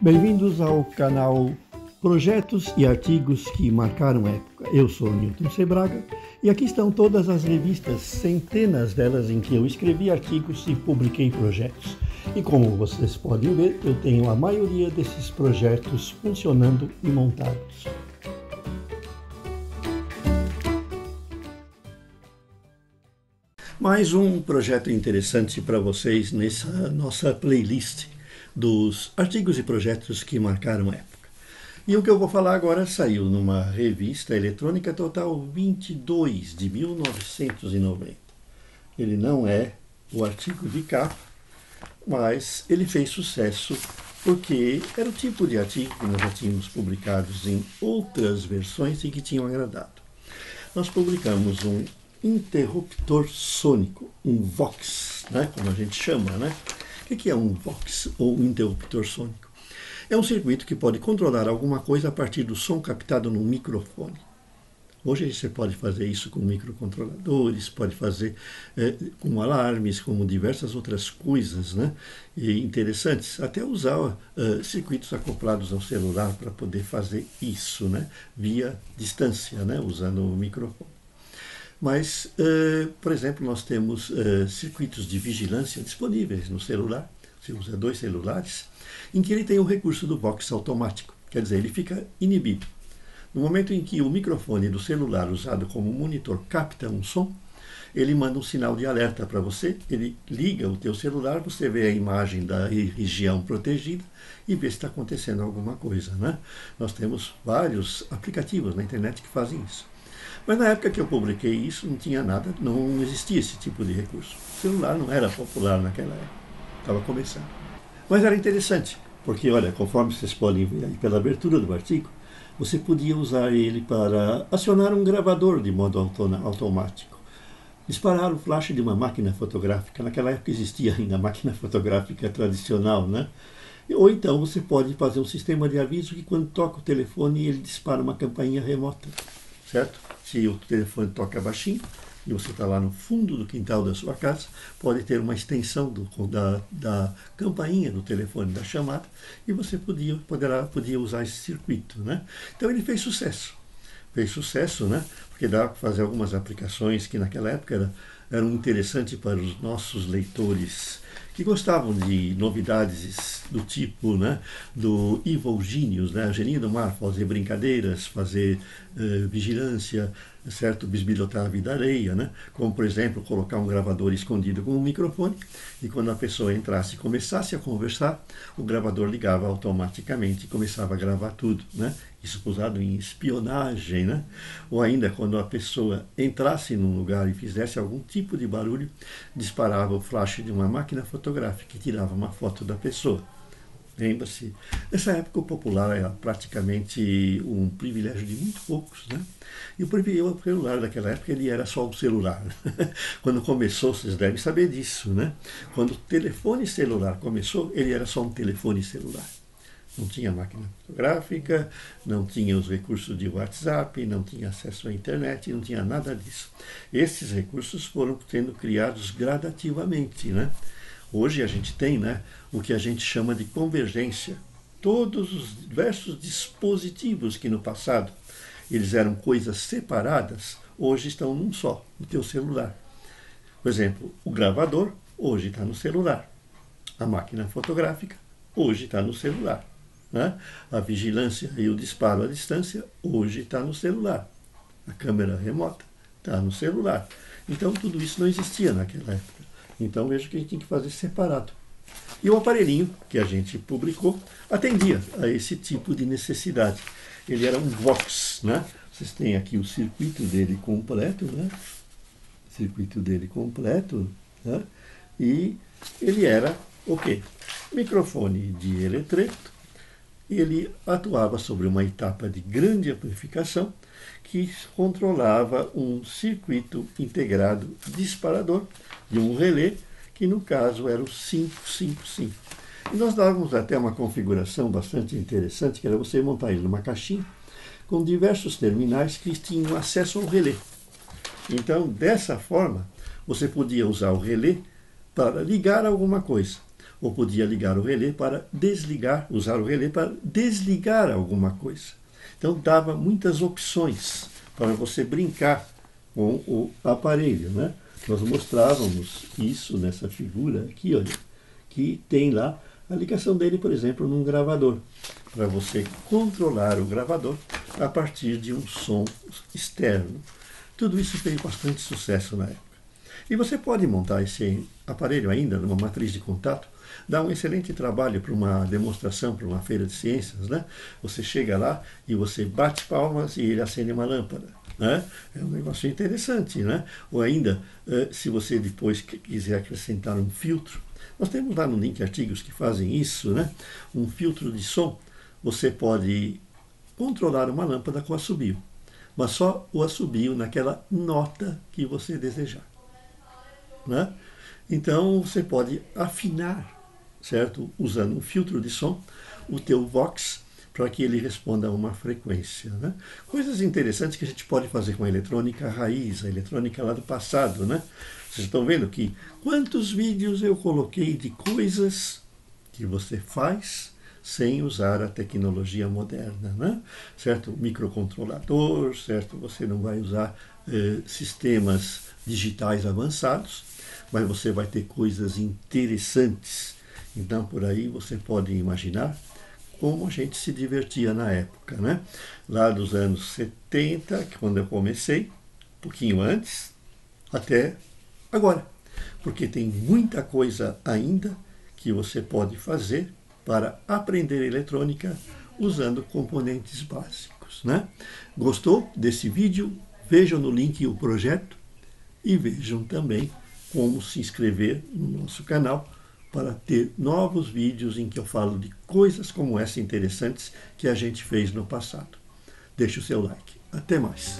Bem-vindos ao canal Projetos e Artigos que Marcaram Época. Eu sou Newton Sebraga e aqui estão todas as revistas, centenas delas em que eu escrevi artigos e publiquei projetos. E como vocês podem ver, eu tenho a maioria desses projetos funcionando e montados. Mais um projeto interessante para vocês nessa nossa playlist dos artigos e projetos que marcaram época. E o que eu vou falar agora saiu numa revista eletrônica Total 22 de 1990. Ele não é o artigo de capa, mas ele fez sucesso porque era o tipo de artigo que nós já tínhamos publicados em outras versões e que tinham agradado. Nós publicamos um interruptor sônico, um VOX, né, como a gente chama, né? O que é um VOX ou interruptor sônico? É um circuito que pode controlar alguma coisa a partir do som captado no microfone. Hoje você pode fazer isso com microcontroladores, pode fazer é, com alarmes, como diversas outras coisas né? e interessantes. Até usar uh, circuitos acoplados ao celular para poder fazer isso né? via distância, né? usando o microfone. Mas, uh, por exemplo, nós temos uh, circuitos de vigilância disponíveis no celular. Dois celulares, em que ele tem o recurso do Vox automático. Quer dizer, ele fica inibido. No momento em que o microfone do celular usado como monitor capta um som, ele manda um sinal de alerta para você, ele liga o teu celular, você vê a imagem da região protegida e vê se está acontecendo alguma coisa. Né? Nós temos vários aplicativos na internet que fazem isso. Mas na época que eu publiquei isso, não tinha nada, não existia esse tipo de recurso. O celular não era popular naquela época, estava começando. Mas era interessante, porque, olha, conforme vocês podem ver pela abertura do artigo, você podia usar ele para acionar um gravador de modo automático. Disparar o flash de uma máquina fotográfica. Naquela época existia ainda a máquina fotográfica tradicional, né? Ou então você pode fazer um sistema de aviso que quando toca o telefone ele dispara uma campainha remota, certo? Se o telefone toca baixinho e você está lá no fundo do quintal da sua casa, pode ter uma extensão do, da, da campainha do telefone da chamada e você podia, poderá, podia usar esse circuito. Né? Então ele fez sucesso. Fez sucesso, né? porque dá para fazer algumas aplicações que naquela época era, eram interessantes para os nossos leitores que gostavam de novidades do tipo né, do Evil Genius, né, Geninho do Mar, fazer brincadeiras, fazer uh, vigilância, certo, bisbilhotar a vida areia, né, como por exemplo colocar um gravador escondido com um microfone e quando a pessoa entrasse e começasse a conversar, o gravador ligava automaticamente e começava a gravar tudo, né, usado em espionagem, né? Ou ainda quando a pessoa entrasse num lugar e fizesse algum tipo de barulho, disparava o flash de uma máquina fotográfica e tirava uma foto da pessoa. Lembra-se? Nessa época o popular era praticamente um privilégio de muito poucos, né? E o celular daquela época ele era só o celular. Quando começou, vocês devem saber disso, né? Quando o telefone celular começou, ele era só um telefone celular. Não tinha máquina fotográfica, não tinha os recursos de WhatsApp, não tinha acesso à internet, não tinha nada disso. Esses recursos foram sendo criados gradativamente. Né? Hoje a gente tem né, o que a gente chama de convergência. Todos os diversos dispositivos que no passado eles eram coisas separadas, hoje estão num só, no teu celular. Por exemplo, o gravador hoje está no celular. A máquina fotográfica hoje está no celular. Né? A vigilância e o disparo à distância hoje está no celular. A câmera remota está no celular. Então tudo isso não existia naquela época. Então vejo que a gente tem que fazer separado. E o aparelhinho que a gente publicou atendia a esse tipo de necessidade. Ele era um Vox, né? Vocês têm aqui o circuito dele completo, né? Circuito dele completo, né? E ele era o quê? Microfone de eletreto, ele atuava sobre uma etapa de grande amplificação que controlava um circuito integrado disparador de um relé, que no caso era o 555. E nós dávamos até uma configuração bastante interessante, que era você montar ele numa caixinha com diversos terminais que tinham acesso ao relé. Então, dessa forma, você podia usar o relé para ligar alguma coisa ou podia ligar o relé para desligar, usar o relé para desligar alguma coisa. Então dava muitas opções para você brincar com o aparelho, né? Nós mostrávamos isso nessa figura aqui, olha, que tem lá a ligação dele, por exemplo, num gravador, para você controlar o gravador a partir de um som externo. Tudo isso fez bastante sucesso na época. E você pode montar esse aparelho ainda numa matriz de contato, dá um excelente trabalho para uma demonstração, para uma feira de ciências, né? Você chega lá e você bate palmas e ele acende uma lâmpada. Né? É um negócio interessante, né? Ou ainda, eh, se você depois quiser acrescentar um filtro, nós temos lá no link artigos que fazem isso, né? Um filtro de som, você pode controlar uma lâmpada com assobio, mas só o assobio naquela nota que você desejar. Né? Então você pode afinar, certo? Usando um filtro de som, o teu Vox para que ele responda a uma frequência. Né? Coisas interessantes que a gente pode fazer com a eletrônica raiz, a eletrônica lá do passado. Né? Vocês estão vendo que quantos vídeos eu coloquei de coisas que você faz sem usar a tecnologia moderna, né? certo? Microcontrolador, certo? Você não vai usar eh, sistemas digitais avançados, mas você vai ter coisas interessantes. Então, por aí você pode imaginar como a gente se divertia na época, né? Lá dos anos 70, quando eu comecei, um pouquinho antes, até agora. Porque tem muita coisa ainda que você pode fazer para aprender eletrônica usando componentes básicos, né? Gostou desse vídeo? Vejam no link o projeto e vejam também como se inscrever no nosso canal para ter novos vídeos em que eu falo de coisas como essa interessantes que a gente fez no passado. Deixe o seu like. Até mais.